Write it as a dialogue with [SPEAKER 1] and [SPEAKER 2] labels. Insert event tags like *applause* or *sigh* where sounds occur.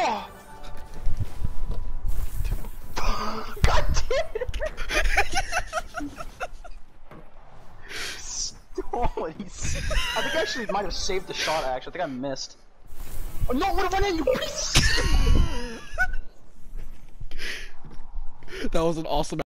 [SPEAKER 1] Oh! God damn *laughs* Stolen. He's... I think I actually might have saved the shot, actually. I think I missed. Oh, no, what if I done, you piece!
[SPEAKER 2] that was an awesome